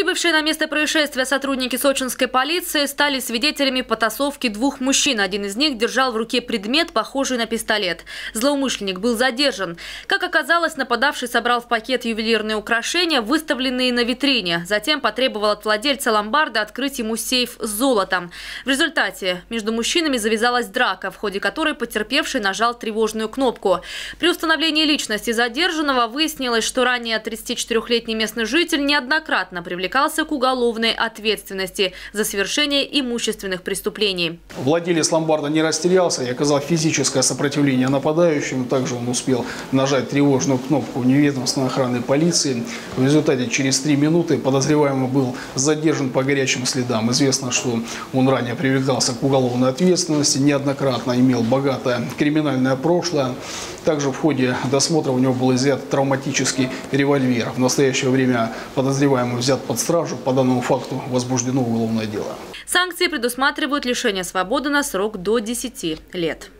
Прибывшие на место происшествия сотрудники сочинской полиции стали свидетелями потасовки двух мужчин. Один из них держал в руке предмет, похожий на пистолет. Злоумышленник был задержан. Как оказалось, нападавший собрал в пакет ювелирные украшения, выставленные на витрине. Затем потребовал от владельца ломбарда открыть ему сейф с золотом. В результате между мужчинами завязалась драка, в ходе которой потерпевший нажал тревожную кнопку. При установлении личности задержанного выяснилось, что ранее 34-летний местный житель неоднократно привлекал привлекался к уголовной ответственности за совершение имущественных преступлений. Владелец ломбарда не растерялся и оказал физическое сопротивление нападающему. Также он успел нажать тревожную кнопку неведомственной охраны полиции. В результате через три минуты подозреваемый был задержан по горячим следам. Известно, что он ранее привлекался к уголовной ответственности, неоднократно имел богатое криминальное прошлое. Также в ходе досмотра у него был изъят травматический револьвер. В настоящее время подозреваемый взят под стражу. По данному факту возбуждено уголовное дело. Санкции предусматривают лишение свободы на срок до 10 лет.